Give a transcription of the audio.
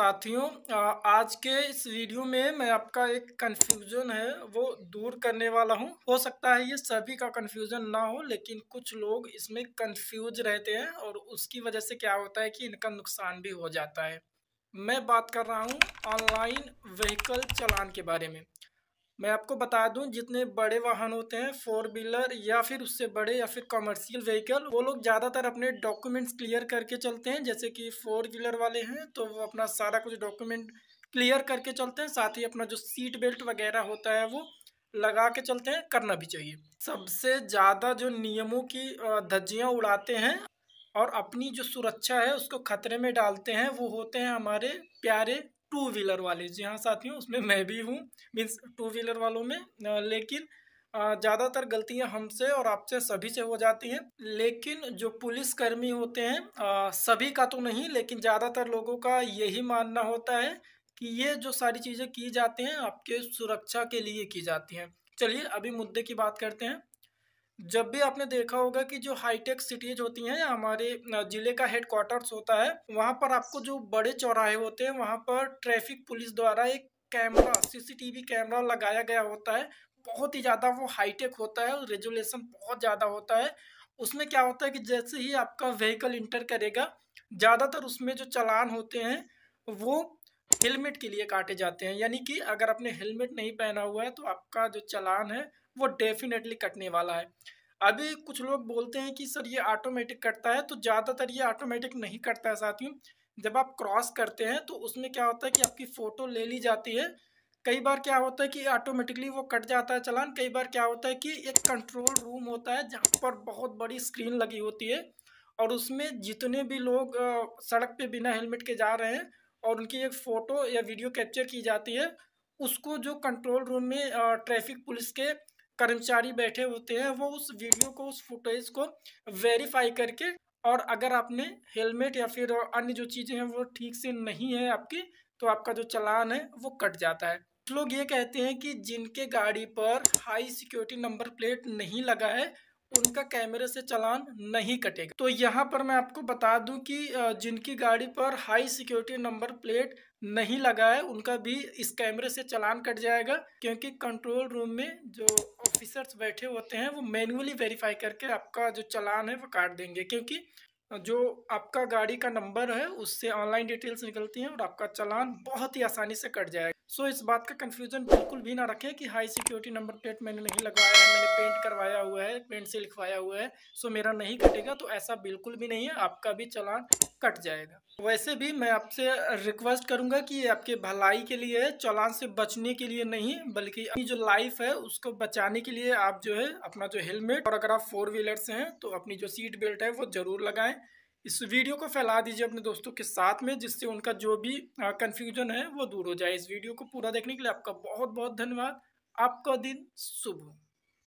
साथियों आज के इस वीडियो में मैं आपका एक कन्फ्यूज़न है, वो दूर करने वाला हूँ। हो सकता है ये सभी का कन्फ्यूज़न ना हो, लेकिन कुछ लोग इसमें कंफ्यूज रहते हैं और उसकी वजह से क्या होता है कि इनका नुकसान भी हो जाता है। मैं बात कर रहा हूँ ऑनलाइन व्हीकल चलान के बारे में। मैं आपको बता दूँ, जितने बड़े वाहन होते हैं फोर व्हीलर या फिर उससे बड़े या फिर कमर्शियल व्हीकल वो लोग ज़्यादातर अपने डॉक्यूमेंट्स क्लियर करके चलते हैं। जैसे कि फोर व्हीलर वाले हैं तो वो अपना सारा कुछ डॉक्यूमेंट क्लियर करके चलते हैं। साथ ही अपना जो सीट बेल्ट वगैरह होता है, वो लगा के चलते हैं। करना भी चाहिए। सबसे ज़्यादा जो नियमों की धज्जियाँ उड़ाते हैं और अपनी जो सुरक्षा है उसको खतरे में डालते हैं, वो होते हैं हमारे प्यारे टू व्हीलर वाले। जी हाँ साथियों, उसमें मैं भी हूँ मीन्स टू व्हीलर वालों में लेकिन ज़्यादातर गलतियाँ हमसे और आपसे सभी से हो जाती हैं। लेकिन जो पुलिसकर्मी होते हैं सभी का तो नहीं, लेकिन ज़्यादातर लोगों का यही मानना होता है कि ये जो सारी चीज़ें की जाती हैं, आपके सुरक्षा के लिए की जाती हैं। चलिए, अभी मुद्दे की बात करते हैं। जब भी आपने देखा होगा कि जो हाईटेक सिटीज़ होती हैं या हमारे ज़िले का हेड क्वार्टर्स होता है, वहाँ पर आपको जो बड़े चौराहे होते हैं, वहाँ पर ट्रैफ़िक पुलिस द्वारा एक कैमरा सीसीटीवी कैमरा लगाया गया होता है। बहुत ही ज़्यादा वो हाईटेक होता है रेजुलेशन बहुत ज़्यादा होता है। उसमें क्या होता है कि जैसे ही आपका व्हीकल इंटर करेगा, ज़्यादातर उसमें जो चलान होते हैं, वो हेलमेट के लिए काटे जाते हैं। यानी कि अगर आपने हेलमेट नहीं पहना हुआ है तो आपका जो चलान है, वो डेफिनेटली कटने वाला है। अभी कुछ लोग बोलते हैं कि, सर, ये ऑटोमेटिक कटता है। तो ज़्यादातर ये ऑटोमेटिक नहीं कटता है साथियों। जब आप क्रॉस करते हैं तो उसमें क्या होता है कि आपकी फ़ोटो ले ली जाती है। कई बार क्या होता है कि ऑटोमेटिकली वो कट जाता है चलान। कई बार क्या होता है कि एक कंट्रोल रूम होता है, जहाँ पर बहुत बड़ी स्क्रीन लगी होती है। और उसमें जितने भी लोग सड़क पे बिना हेलमेट के जा रहे हैं और उनकी एक फ़ोटो या वीडियो कैप्चर की जाती है। उसको जो कंट्रोल रूम में ट्रैफ़िक पुलिस के कर्मचारी बैठे होते हैं, वो उस वीडियो को, उस फुटेज को वेरीफाई करके और अगर आपने हेलमेट या फिर अन्य जो चीज़ें हैं, वो ठीक से नहीं है आपकी तो आपका जो चलान है, वो कट जाता है। लोग ये कहते हैं कि जिनके गाड़ी पर हाई सिक्योरिटी नंबर प्लेट नहीं लगा है उनका कैमरे से चलान नहीं कटेगा। तो यहाँ पर मैं आपको बता दूँ कि जिनकी गाड़ी पर हाई सिक्योरिटी नंबर प्लेट नहीं लगा है, उनका भी इस कैमरे से चलान कट जाएगा, क्योंकि कंट्रोल रूम में जो ऑफिसर्स बैठे होते हैं, वो मैनुअली वेरीफाई करके आपका जो चलान है, वो काट देंगे, क्योंकि जो आपका गाड़ी का नंबर है, उससे ऑनलाइन डिटेल्स निकलती हैं और आपका चलान बहुत ही आसानी से कट जाएगा। सो इस बात का कंफ्यूजन बिल्कुल भी ना रखें कि हाई सिक्योरिटी नंबर प्लेट मैंने नहीं लगवाया है, मैंने पेंट करवाया हुआ है पेंट से लिखवाया हुआ है सो मेरा नहीं कटेगा तो ऐसा बिल्कुल भी नहीं है, आपका भी चलान कट जाएगा। वैसे भी मैं आपसे रिक्वेस्ट करूँगा कि आपके भलाई के लिए, चलान से बचने के लिए नहीं, बल्कि अपनी जो लाइफ है, उसको बचाने के लिए आप जो है, अपना जो हेलमेट और अगर आप फोर व्हीलर से हैं तो अपनी जो सीट बेल्ट है, वो ज़रूर लगाएँ। इस वीडियो को फैला दीजिए अपने दोस्तों के साथ में, जिससे उनका जो भी कन्फ्यूज़न है, वो दूर हो जाए। इस वीडियो को पूरा देखने के लिए आपका बहुत बहुत धन्यवाद। आपका दिन शुभ हो।